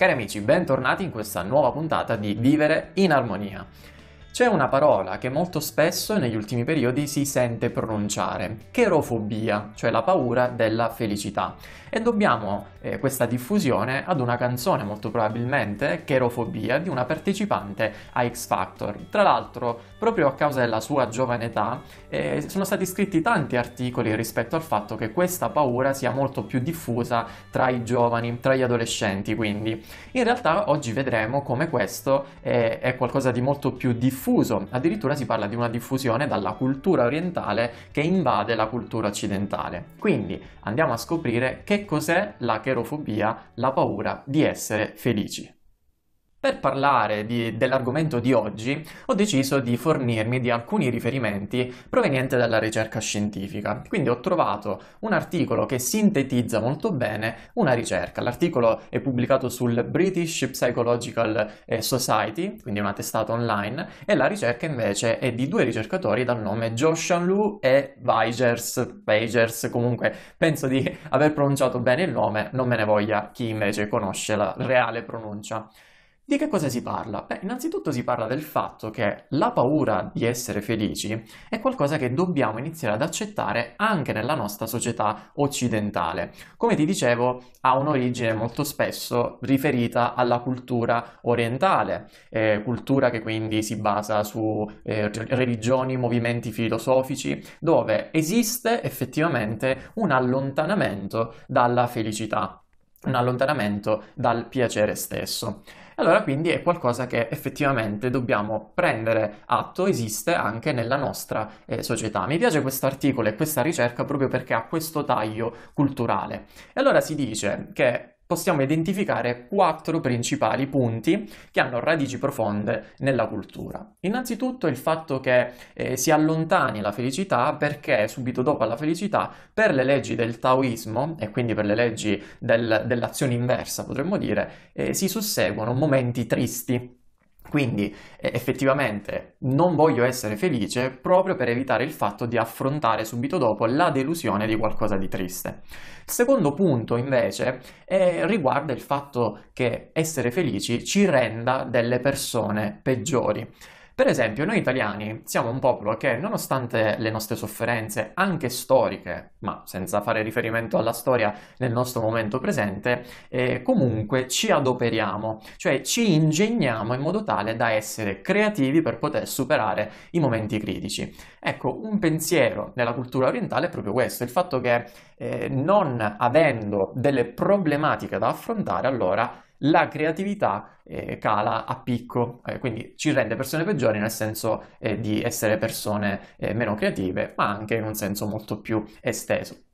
Cari amici, bentornati in questa nuova puntata di Vivere in Armonia. C'è una parola che molto spesso negli ultimi periodi si sente pronunciare, cherofobia, cioè la paura della felicità. E dobbiamo eh, questa diffusione ad una canzone molto probabilmente, cherofobia, di una partecipante a X Factor. Tra l'altro, proprio a causa della sua giovane età, eh, sono stati scritti tanti articoli rispetto al fatto che questa paura sia molto più diffusa tra i giovani, tra gli adolescenti, quindi. In realtà oggi vedremo come questo è, è qualcosa di molto più diffuso diffuso, addirittura si parla di una diffusione dalla cultura orientale che invade la cultura occidentale. Quindi andiamo a scoprire che cos'è la cherofobia, la paura di essere felici. Per parlare di, dell'argomento di oggi ho deciso di fornirmi di alcuni riferimenti provenienti dalla ricerca scientifica. Quindi ho trovato un articolo che sintetizza molto bene una ricerca. L'articolo è pubblicato sul British Psychological eh, Society, quindi una testata online, e la ricerca invece è di due ricercatori dal nome Josh Lu e Weigers. Weigers, comunque penso di aver pronunciato bene il nome, non me ne voglia chi invece conosce la reale pronuncia. Di che cosa si parla? Beh, innanzitutto si parla del fatto che la paura di essere felici è qualcosa che dobbiamo iniziare ad accettare anche nella nostra società occidentale. Come ti dicevo, ha un'origine molto spesso riferita alla cultura orientale, eh, cultura che quindi si basa su eh, religioni, movimenti filosofici, dove esiste effettivamente un allontanamento dalla felicità un allontanamento dal piacere stesso. Allora quindi è qualcosa che effettivamente dobbiamo prendere atto, esiste anche nella nostra eh, società. Mi piace questo articolo e questa ricerca proprio perché ha questo taglio culturale. E allora si dice che possiamo identificare quattro principali punti che hanno radici profonde nella cultura. Innanzitutto il fatto che eh, si allontani la felicità perché subito dopo la felicità, per le leggi del taoismo e quindi per le leggi del, dell'azione inversa, potremmo dire, eh, si susseguono momenti tristi quindi eh, effettivamente non voglio essere felice proprio per evitare il fatto di affrontare subito dopo la delusione di qualcosa di triste. Secondo punto invece è, riguarda il fatto che essere felici ci renda delle persone peggiori. Per esempio, noi italiani siamo un popolo che, nonostante le nostre sofferenze, anche storiche, ma senza fare riferimento alla storia nel nostro momento presente, eh, comunque ci adoperiamo, cioè ci ingegniamo in modo tale da essere creativi per poter superare i momenti critici. Ecco, un pensiero nella cultura orientale è proprio questo, il fatto che eh, non avendo delle problematiche da affrontare, allora la creatività eh, cala a picco, eh, quindi ci rende persone peggiori nel senso eh, di essere persone eh, meno creative, ma anche in un senso molto più esteso.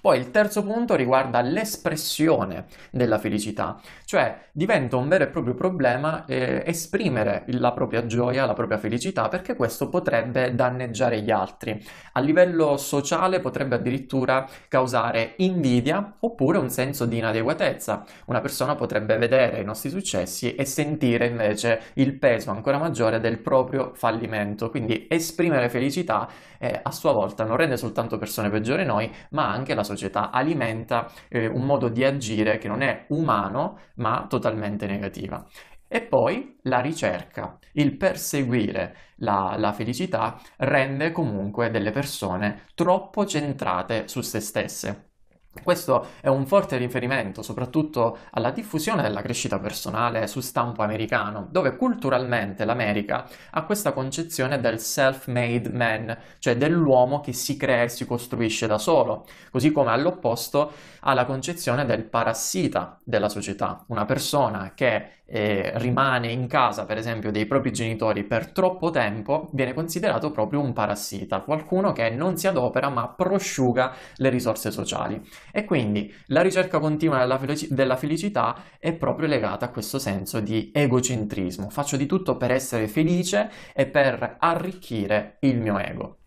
Poi il terzo punto riguarda l'espressione della felicità, cioè diventa un vero e proprio problema eh, esprimere la propria gioia, la propria felicità, perché questo potrebbe danneggiare gli altri. A livello sociale potrebbe addirittura causare invidia oppure un senso di inadeguatezza. Una persona potrebbe vedere i nostri successi e sentire invece il peso ancora maggiore del proprio fallimento. Quindi esprimere felicità eh, a sua volta non rende soltanto persone peggiori noi, ma anche la società alimenta eh, un modo di agire che non è umano ma totalmente negativa. E poi la ricerca, il perseguire la, la, felicità rende comunque delle persone troppo centrate su se stesse. Questo è un forte riferimento soprattutto alla diffusione della crescita personale su stampo americano, dove culturalmente l'America ha questa concezione del self-made man, cioè dell'uomo che si crea e si costruisce da solo, così come all'opposto ha la concezione del parassita della società, una persona che eh, rimane in casa, per esempio, dei propri genitori per troppo tempo, viene considerato proprio un parassita, qualcuno che non si adopera ma prosciuga le risorse sociali. E quindi la ricerca continua della, felici- della felicità è proprio legata a questo senso di egocentrismo. Faccio di tutto per essere felice e per arricchire il mio ego.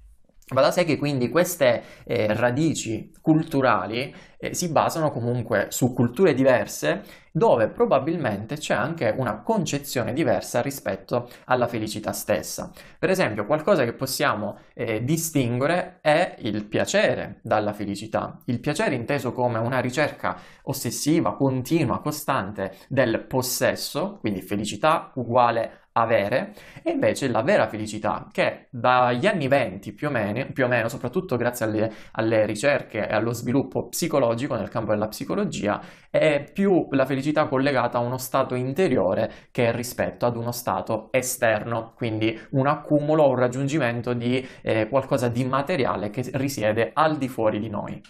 Va da sé che quindi queste eh, radici culturali eh, si basano comunque su culture diverse dove probabilmente c'è anche una concezione diversa rispetto alla felicità stessa. Per esempio, qualcosa che possiamo eh, distinguere è il piacere dalla felicità. Il piacere inteso come una ricerca ossessiva, continua, costante del possesso, quindi felicità uguale avere, e invece la vera felicità, che dagli anni 20 più o meno, più o meno soprattutto grazie alle, alle, ricerche e allo sviluppo psicologico nel campo della psicologia, è più la felicità collegata a uno stato interiore che rispetto ad uno stato esterno, quindi un accumulo o un raggiungimento di eh, qualcosa di materiale che risiede al di fuori di noi.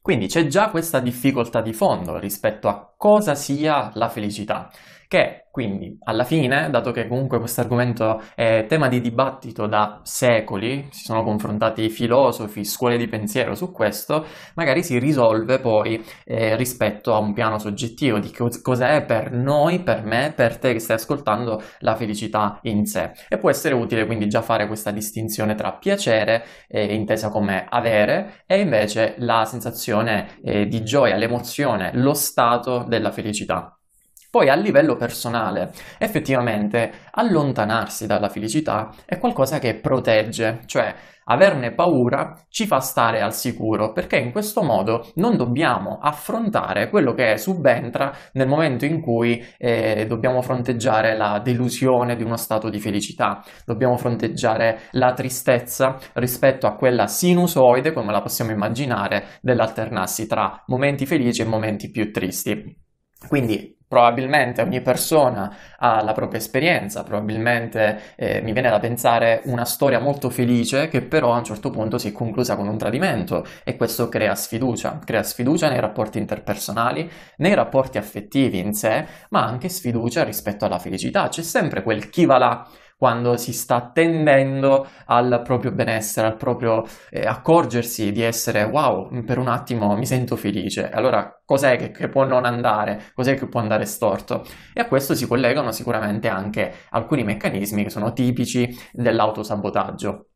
Quindi c'è già questa difficoltà di fondo rispetto a cosa sia la felicità che quindi alla fine, dato che comunque questo argomento è tema di dibattito da secoli, si sono confrontati filosofi, scuole di pensiero su questo, magari si risolve poi eh, rispetto a un piano soggettivo di cos- cos'è per noi, per me, per te che stai ascoltando la felicità in sé. E può essere utile quindi già fare questa distinzione tra piacere, eh, intesa come avere, e invece la sensazione eh, di gioia, l'emozione, lo stato della felicità. Poi a livello personale, effettivamente allontanarsi dalla felicità è qualcosa che protegge, cioè averne paura ci fa stare al sicuro, perché in questo modo non dobbiamo affrontare quello che subentra nel momento in cui eh, dobbiamo fronteggiare la delusione di uno stato di felicità, dobbiamo fronteggiare la tristezza rispetto a quella sinusoide, come la possiamo immaginare, dell'alternarsi tra momenti felici e momenti più tristi. Quindi probabilmente ogni persona ha la propria esperienza, probabilmente eh, mi viene da pensare una storia molto felice che però a un certo punto si è conclusa con un tradimento e questo crea sfiducia, crea sfiducia nei rapporti interpersonali, nei rapporti affettivi in sé, ma anche sfiducia rispetto alla felicità. C'è sempre quel chi va là quando si sta tendendo al proprio benessere, al proprio eh, accorgersi di essere wow, per un attimo mi sento felice. Allora cos'è che, che, può non andare? Cos'è che può andare storto? E a questo si collegano sicuramente anche alcuni meccanismi che sono tipici dell'autosabotaggio.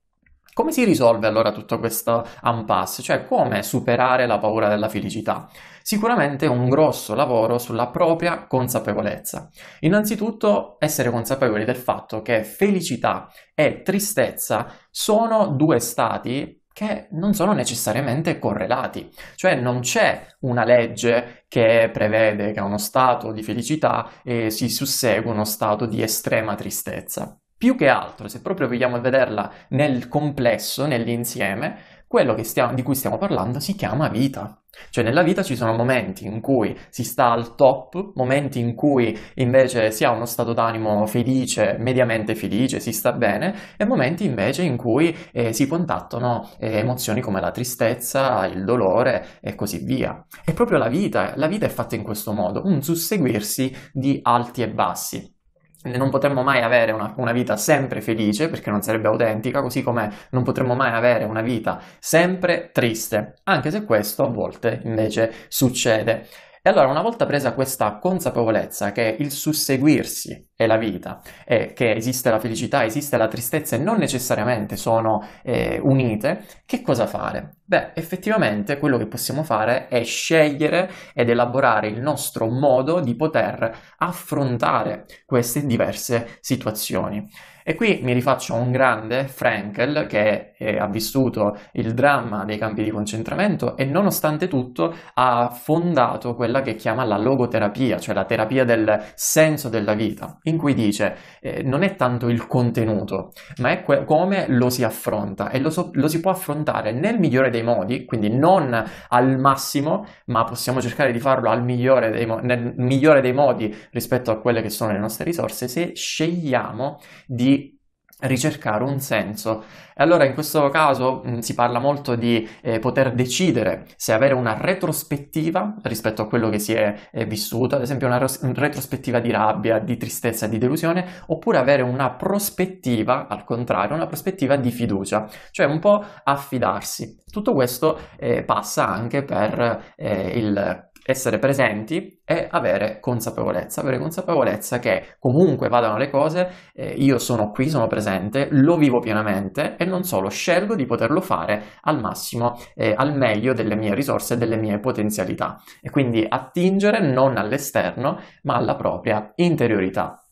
Come si risolve allora tutto questo impasse? Cioè come superare la paura della felicità? Sicuramente un grosso lavoro sulla propria consapevolezza. Innanzitutto essere consapevoli del fatto che felicità e tristezza sono due stati che non sono necessariamente correlati, cioè non c'è una legge che prevede che uno stato di felicità eh, si sussegue uno stato di estrema tristezza. Più che altro, se proprio vogliamo vederla nel complesso, nell'insieme, quello stiamo, di cui stiamo parlando si chiama vita. Cioè nella vita ci sono momenti in cui si sta al top, momenti in cui invece si ha uno stato d'animo felice, mediamente felice, si sta bene, e momenti invece in cui eh, si contattano eh, emozioni come la tristezza, il dolore e così via. È proprio la vita, la vita è fatta in questo modo, un susseguirsi di alti e bassi non potremmo mai avere una, una, vita sempre felice perché non sarebbe autentica, così come non potremmo mai avere una vita sempre triste, anche se questo a volte invece succede. E allora, una volta presa questa consapevolezza che il susseguirsi è la vita e che esiste la felicità, esiste la tristezza e non necessariamente sono eh, unite, che cosa fare? Beh, effettivamente quello che possiamo fare è scegliere ed elaborare il nostro modo di poter affrontare queste diverse situazioni. E qui mi rifaccio a un grande, Frankel, che eh, ha vissuto il dramma dei campi di concentramento e nonostante tutto ha fondato quella che chiama la logoterapia, cioè la terapia del senso della vita, in cui dice eh, non è tanto il contenuto, ma è que- come lo si affronta e lo, so- lo si può affrontare nel migliore dei modi, quindi non al massimo, ma possiamo cercare di farlo migliore dei nel migliore dei modi rispetto a quelle che sono le nostre risorse. Se scegliamo di ricercare un senso. E allora in questo caso mh, si parla molto di eh, poter decidere se avere una retrospettiva rispetto a quello che si è, è vissuto, ad esempio una, ros- una, retrospettiva di rabbia, di tristezza, di delusione, oppure avere una prospettiva, al contrario, una prospettiva di fiducia, cioè un po' affidarsi. Tutto questo eh, passa anche per eh, il essere presenti e avere consapevolezza, avere consapevolezza che comunque vadano le cose, eh, io sono qui, sono presente, lo vivo pienamente e non solo, scelgo di poterlo fare al massimo, eh, al meglio delle mie risorse e delle mie potenzialità e quindi attingere non all'esterno ma alla propria interiorità.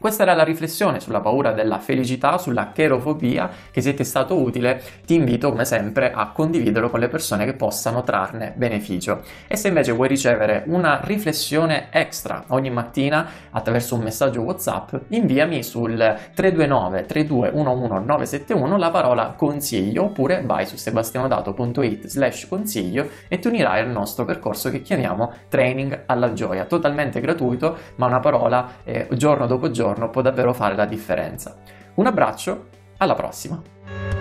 Questa era la riflessione sulla paura della felicità, sulla cherofobia, che se ti è stato utile ti invito come sempre a condividerlo con le persone che possano trarne beneficio. E se invece vuoi ricevere una riflessione extra ogni mattina attraverso un messaggio WhatsApp, inviami sul 329 3211 971 la parola consiglio oppure vai su sebastianodato.it slash consiglio e ti unirai al nostro percorso che chiamiamo Training alla Gioia, totalmente gratuito ma una parola eh, giorno dopo giorno giorno può davvero fare la differenza. Un abbraccio, alla prossima!